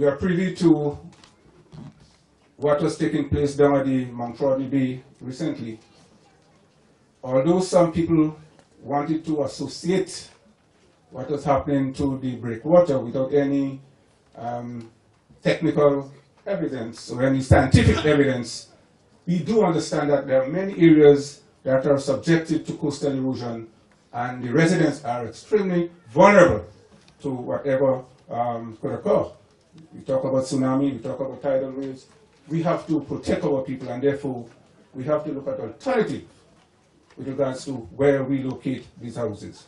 we are privy to what was taking place down at the Mount Rodney Bay recently. Although some people wanted to associate what was happening to the breakwater without any um, technical evidence or any scientific evidence, we do understand that there are many areas that are subjected to coastal erosion and the residents are extremely vulnerable to whatever um, could occur. We talk about tsunami, we talk about tidal waves. We have to protect our people and therefore we have to look at alternative with regards to where we locate these houses.